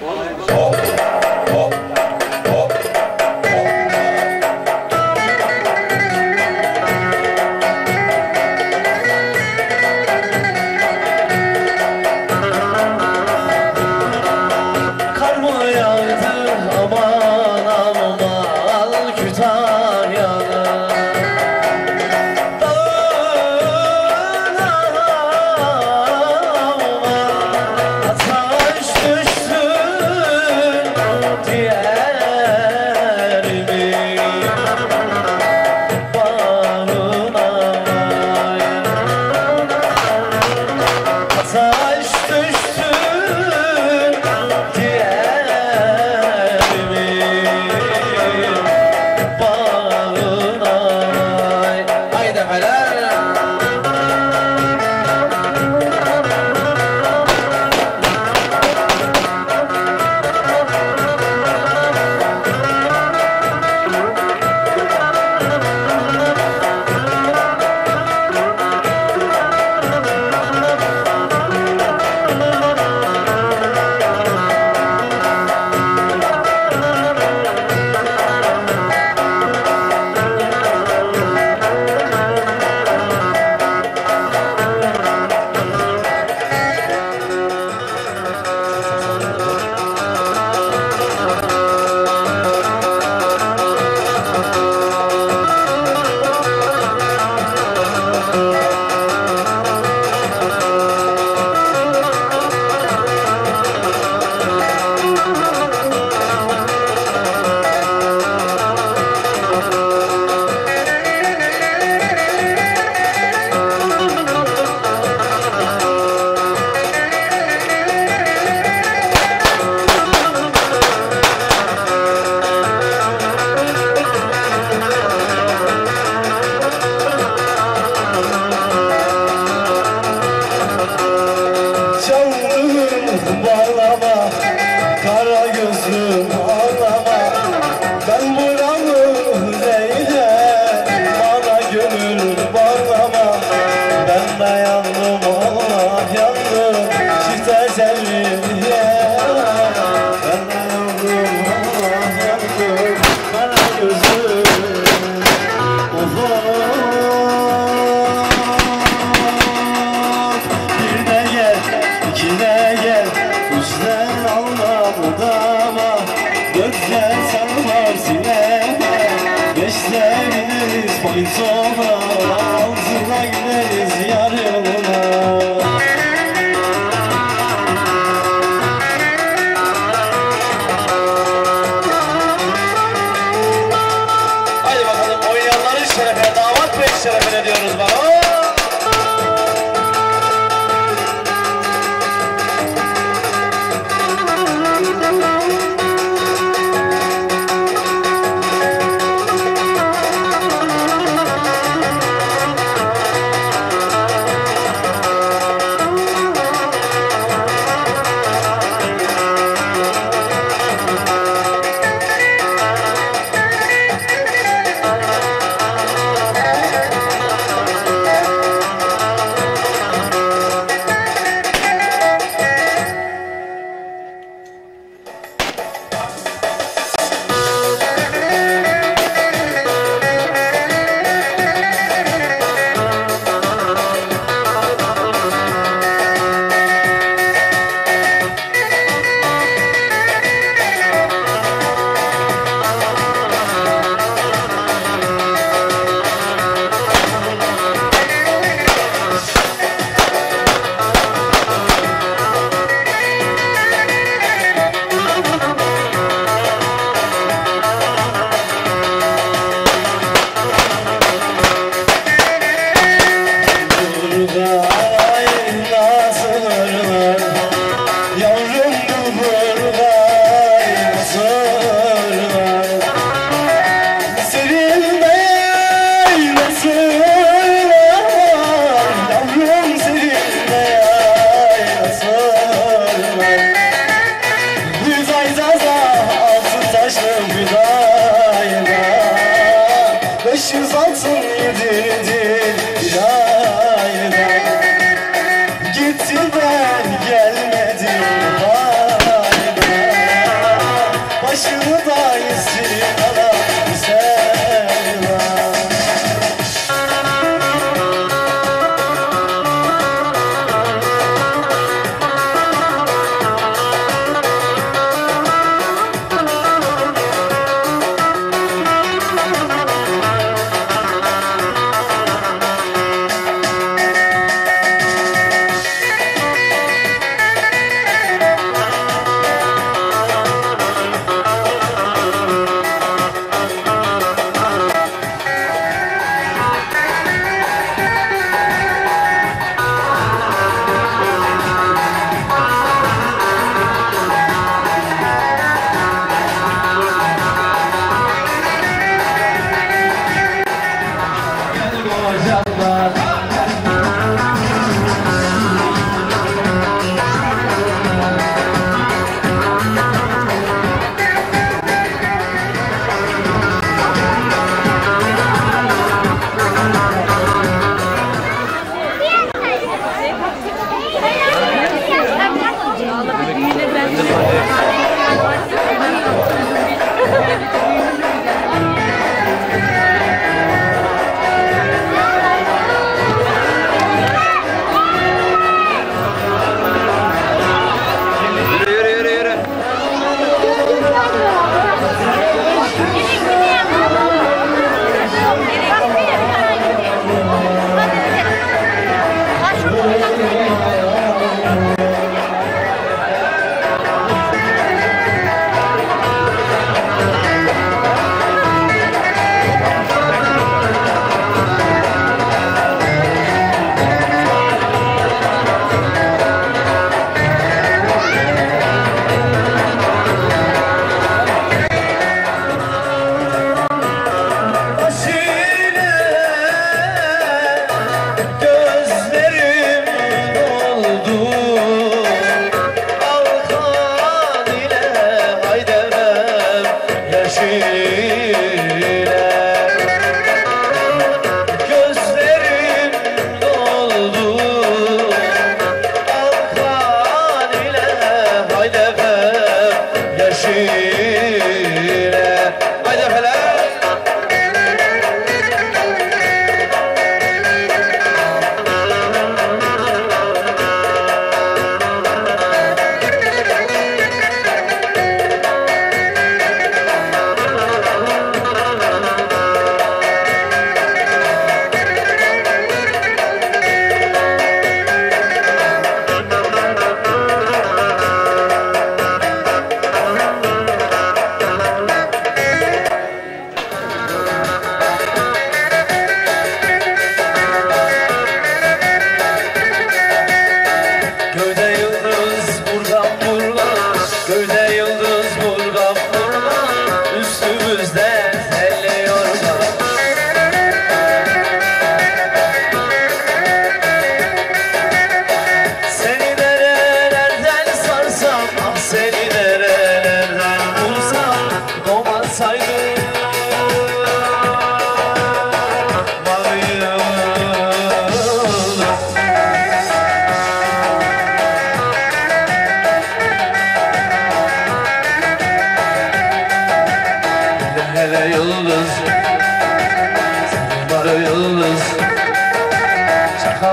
Kar Canım bağlama sola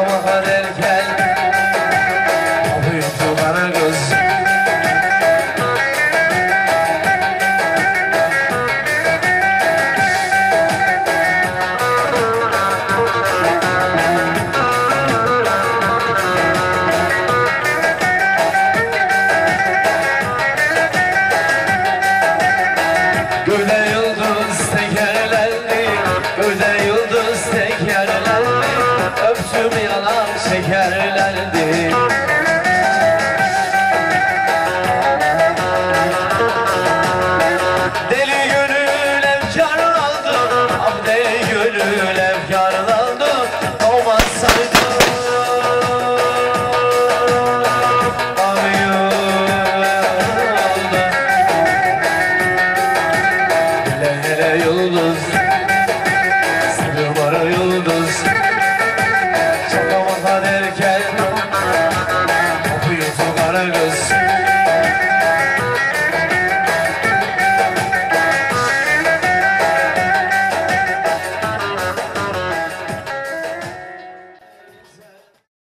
وهر الجلد deli